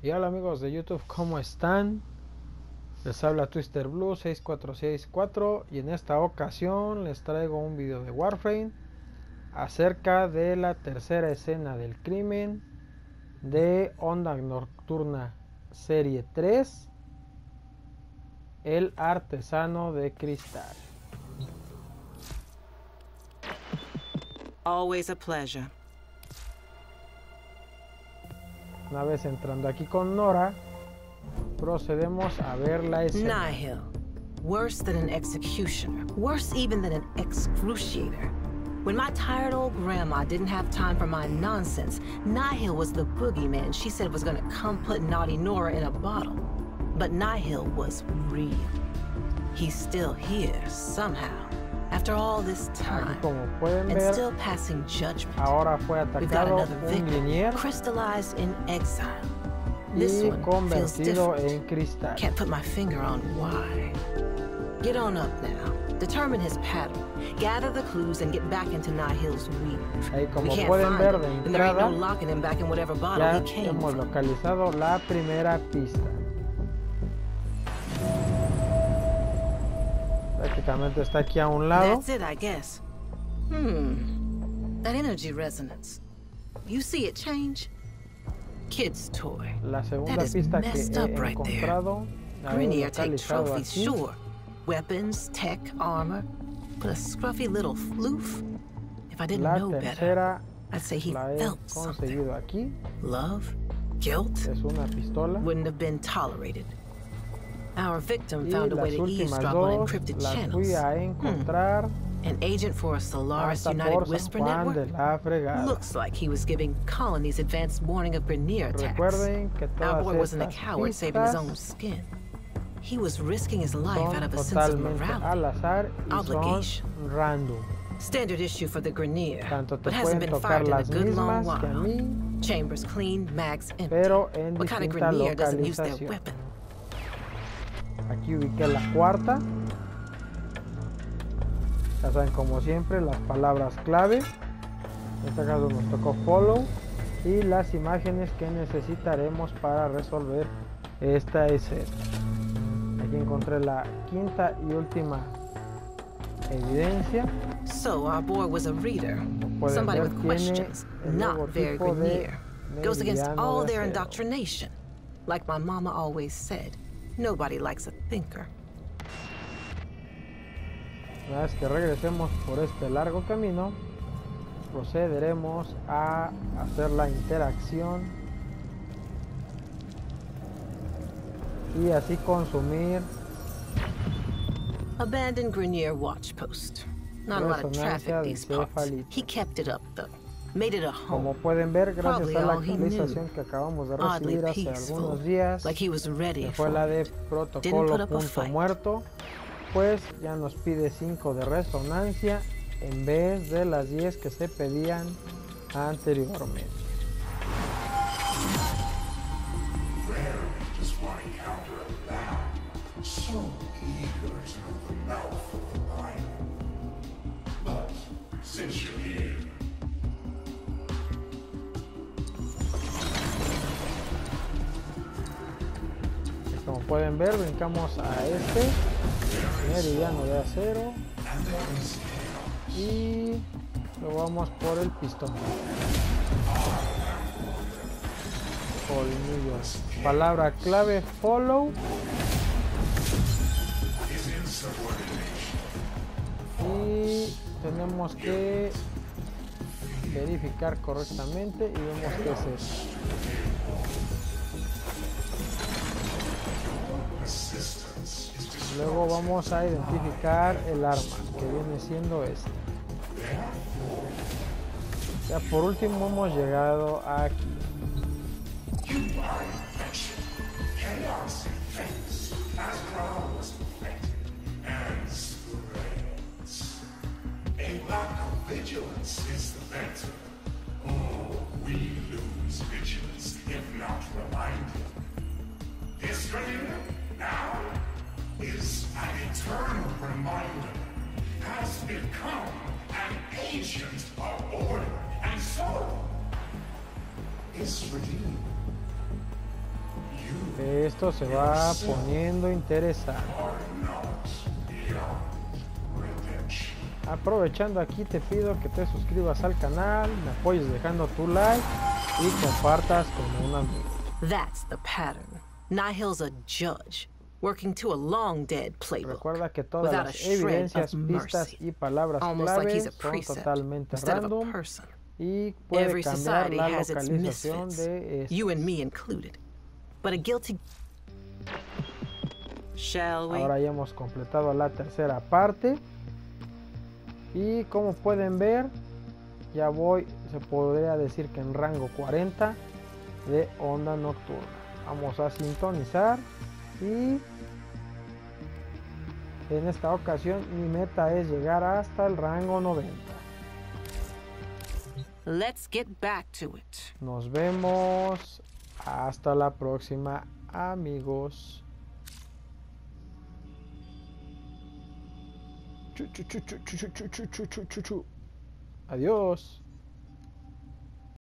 Y hola amigos de YouTube, ¿cómo están? Les habla Twister Blue 6464 y en esta ocasión les traigo un video de Warframe acerca de la tercera escena del crimen de Onda Nocturna Serie 3 El Artesano de Cristal. Always a pleasure. Una vez entrando aquí con Nora, procedemos a ver la escena. Nihil. Worse than an executioner. Worse even than an excruciator. When my tired old grandma didn't have time for my nonsense, Nihil was the boogeyman she said was gonna come put naughty Nora in a bottle. But Nihil was real. He's still here, somehow. After all this time. pueden And still passing judgment. ahora fue We've got another victim, crystallized in exile. This one feels different. en. Can't put my finger on why. Get on up now. Determine his pattern. Gather the clues and get back into Nihil's weave. Ahí We can't find ver him, de and there ain't no locking him back in whatever bottle he came from. Prácticamente está aquí a un lado. That's it, I guess. Hmm. That energy resonance. You see it change? Kid's toy. La segunda pista que he encontrado, Grenier take trophies, aquí. sure. Weapons, tech, armor. But a scruffy little floof? If I didn't La know better, I'd say he felt something. aquí. Love? Guilt? Es una pistola. Wouldn't have been tolerated. Our victim found a way to eavesdrop on encrypted channels. a hmm. An agent for a Solaris United Whisper Network? de la Fregada. Looks like he was giving colonies advance warning of Grenier attacks. Our boy wasn't a coward saving his own skin. He was risking his life out of a sense of morality. al azar y Obligation. random. Standard issue for the Grenier, but hasn't been fired in a good long mismas que a while. Chambers clean, mags empty. what kind of Grenier doesn't use their weapon? Aquí ubiqué la cuarta. Ya saben, como siempre, las palabras clave. En este caso nos tocó follow. Y las imágenes que necesitaremos para resolver esta escena. Aquí encontré la quinta y última evidencia. So our boy was a reader, somebody ver, with questions, not very de Grenier. Goes against all their indoctrination. Like my mama always said, nobody likes a thinker. Una vez que regresemos por este largo camino, procederemos a hacer la interacción y así consumir Abandoned Grenier watch post. Not a lot of traffic these parts. He kept it up though. Made it a Como home. pueden ver, gracias a la all he knew. actualización que acabamos de Oddly recibir hace peaceful. algunos días, Like he was ready que for fue la de protocolo up a punto fight. muerto, pues ya nos pide 5 de resonancia en vez de las 10 que se pedían anteriormente. Just pueden ver, brincamos a este meridiano de acero y luego vamos por el pistón. Colmillos. Palabra clave follow. Y tenemos que verificar correctamente y vemos que es eso. Luego vamos a identificar el arma, que viene siendo este. Ya por último hemos llegado aquí. Has become an agent of order, and so is redeemed. Esto se va poniendo interesante. Aprovechando aquí te pido que te suscribas al canal, me apoyes dejando tu like y compartas con un amigo. That's the pattern. Nihil's a judge, working to a long dead playbook. Recuerda que todas without a las shred evidencias, of pistas mercy. y palabras Almost like he's clave a totalmente instead of a random person. y puede Every cambiar society la has its misfits, estos. you and me included. But a guilty. Shall we? Ahora ya hemos completado la tercera parte. Y como pueden ver, ya voy, se podría decir que en rango 40 de onda nocturna. Vamos a sintonizar y en esta ocasión mi meta es llegar hasta el rango 90. Let's get back to it. Nos vemos hasta la próxima, amigos. Adiós.